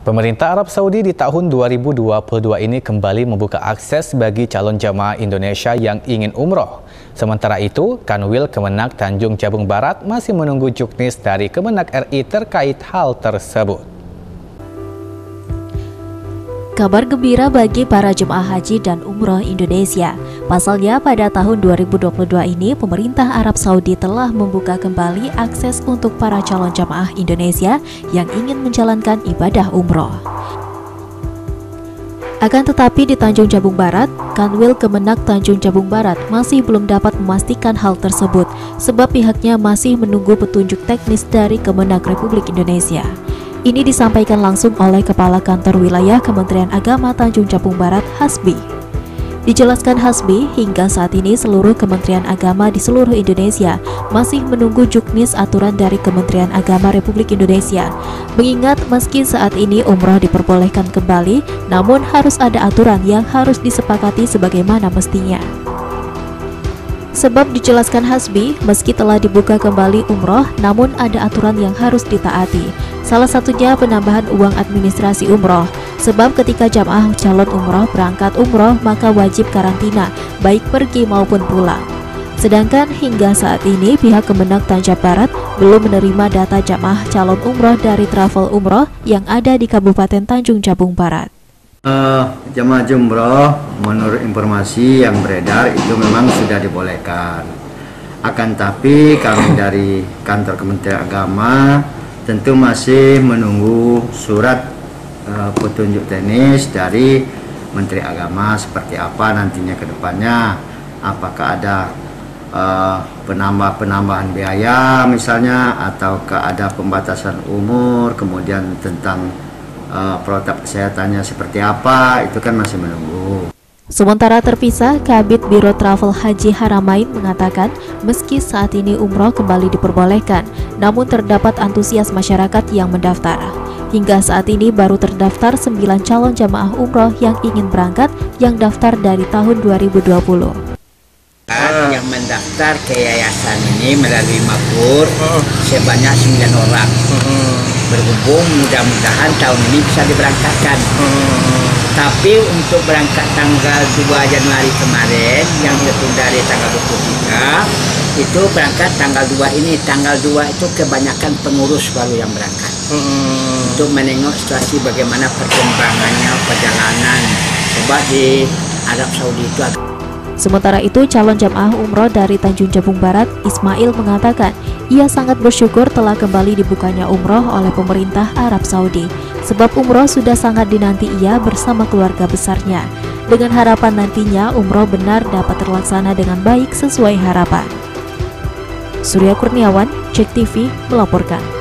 Pemerintah Arab Saudi di tahun 2022 ini kembali membuka akses bagi calon jamaah Indonesia yang ingin umroh. Sementara itu, Kanwil Kemenak Tanjung Jabung Barat masih menunggu juknis dari Kemenak RI terkait hal tersebut. Kabar gembira bagi para jemaah haji dan umroh Indonesia. Pasalnya pada tahun 2022 ini pemerintah Arab Saudi telah membuka kembali akses untuk para calon jemaah Indonesia yang ingin menjalankan ibadah umroh. Akan tetapi di Tanjung Jabung Barat, Kanwil Kemenak Tanjung Jabung Barat masih belum dapat memastikan hal tersebut sebab pihaknya masih menunggu petunjuk teknis dari Kemenak Republik Indonesia. Ini disampaikan langsung oleh Kepala Kantor Wilayah Kementerian Agama Tanjung Jabung Barat, Hasbi. Dijelaskan Hasbi, hingga saat ini seluruh Kementerian Agama di seluruh Indonesia masih menunggu juknis aturan dari Kementerian Agama Republik Indonesia. Mengingat meski saat ini umroh diperbolehkan kembali, namun harus ada aturan yang harus disepakati sebagaimana mestinya. Sebab dijelaskan Hasbi, meski telah dibuka kembali umroh, namun ada aturan yang harus ditaati. Salah satunya penambahan uang administrasi umroh. Sebab ketika jamaah calon umroh berangkat umroh, maka wajib karantina, baik pergi maupun pulang. Sedangkan hingga saat ini pihak Kemenak Tanjab Barat belum menerima data jamaah calon umroh dari travel umroh yang ada di Kabupaten Tanjung Jabung Barat. Uh, jamaah jumroh menurut informasi yang beredar itu memang sudah dibolehkan. Akan tapi kami dari kantor Kementerian Agama tentu masih menunggu surat uh, petunjuk teknis dari Menteri Agama seperti apa nantinya ke depannya apakah ada uh, penambah-penambahan biaya misalnya atau ada pembatasan umur kemudian tentang uh, protap kesehatannya seperti apa itu kan masih menunggu. Sementara terpisah, Kabit Biro Travel Haji Haramain mengatakan meski saat ini umroh kembali diperbolehkan, namun terdapat antusias masyarakat yang mendaftar. Hingga saat ini baru terdaftar 9 calon jamaah umroh yang ingin berangkat yang daftar dari tahun 2020 yang mendaftar ke yayasan ini melalui Mapur sebanyak 9 orang berhubung mudah-mudahan tahun ini bisa diberangkatkan. Tapi untuk berangkat tanggal 2 Januari kemarin yang ditunda dari tanggal 23 itu berangkat tanggal 2 ini. Tanggal 2 itu kebanyakan pengurus baru yang berangkat. Hmm. untuk menengok situasi bagaimana perkembangannya perjalanan. Sebab di Arab Saudi itu Sementara itu, calon jamaah umroh dari Tanjung Jabung Barat, Ismail mengatakan ia sangat bersyukur telah kembali dibukanya umroh oleh pemerintah Arab Saudi. Sebab umroh sudah sangat dinanti ia bersama keluarga besarnya. Dengan harapan nantinya umroh benar dapat terlaksana dengan baik sesuai harapan. Surya Kurniawan, Cek TV, melaporkan.